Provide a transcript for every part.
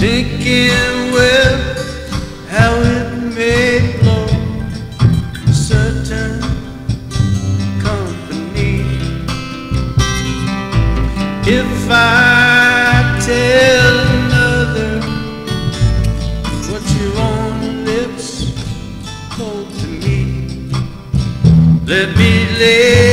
thinking, well, how it may blow certain company. If I tell another what your own lips told to me, let me lay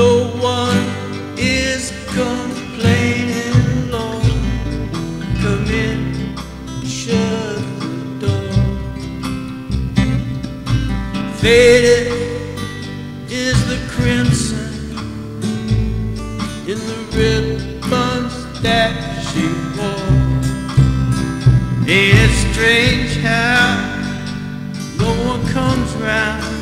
No one is complaining, Lord. Come in, shut the door. Faded is the crimson in the ribbons that she wore. It's strange how no one comes round?